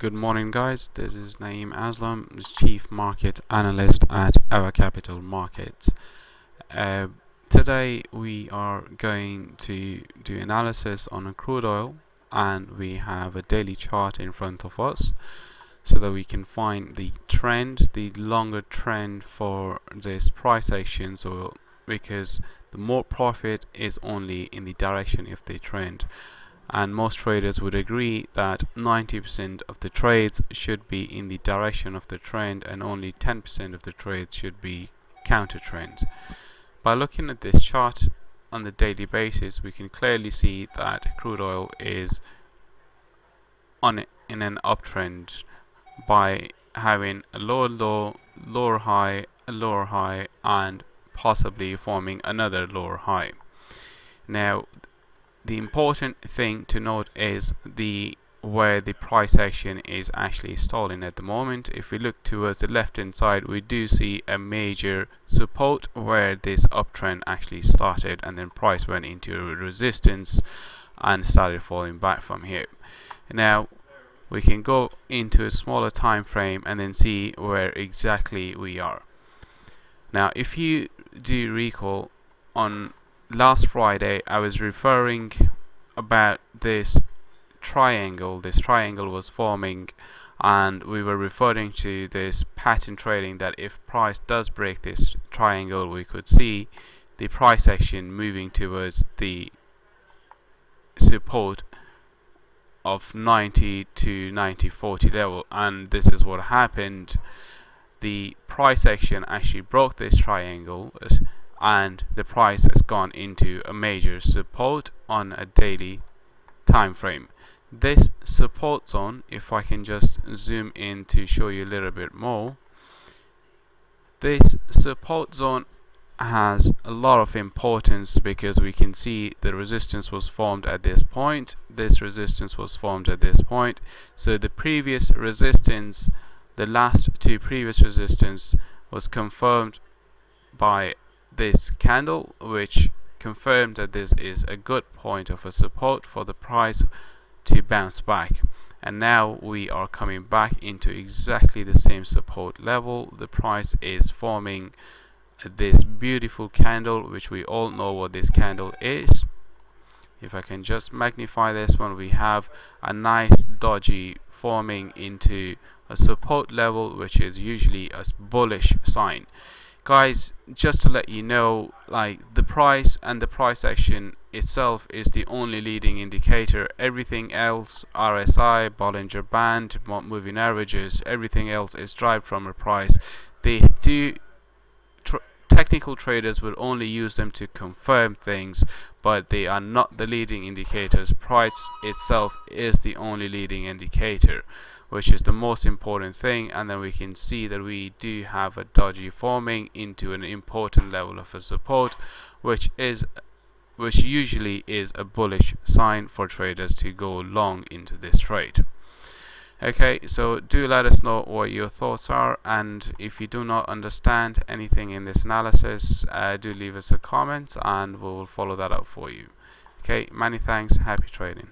Good morning guys, this is Naeem Aslam, Chief Market Analyst at Ava Capital Markets. Uh, today we are going to do analysis on a crude oil and we have a daily chart in front of us so that we can find the trend, the longer trend for this price action. So because the more profit is only in the direction of the trend and most traders would agree that 90% of the trades should be in the direction of the trend and only 10% of the trades should be counter trends. By looking at this chart on the daily basis we can clearly see that crude oil is on in an uptrend by having a lower low, lower high, a lower high and possibly forming another lower high. Now the important thing to note is the where the price action is actually stalling at the moment. If we look towards the left hand side we do see a major support where this uptrend actually started and then price went into resistance and started falling back from here. Now we can go into a smaller time frame and then see where exactly we are. Now if you do recall on last Friday I was referring about this triangle. This triangle was forming and we were referring to this pattern trading that if price does break this triangle we could see the price action moving towards the support of 90 to 90 40 level. And this is what happened. The price action actually broke this triangle and the price has gone into a major support on a daily time frame. This support zone if I can just zoom in to show you a little bit more this support zone has a lot of importance because we can see the resistance was formed at this point this resistance was formed at this point. So the previous resistance the last two previous resistance was confirmed by this candle which confirmed that this is a good point of a support for the price to bounce back. And now we are coming back into exactly the same support level. The price is forming this beautiful candle which we all know what this candle is. If I can just magnify this one we have a nice doji forming into a support level which is usually a bullish sign guys just to let you know like the price and the price action itself is the only leading indicator. Everything else RSI Bollinger Band moving averages everything else is derived from a price. They do tr technical traders will only use them to confirm things but they are not the leading indicators. Price itself is the only leading indicator which is the most important thing and then we can see that we do have a doji forming into an important level of a support which is which usually is a bullish sign for traders to go long into this trade. Okay so do let us know what your thoughts are and if you do not understand anything in this analysis uh, do leave us a comment and we will follow that up for you. Okay many thanks happy trading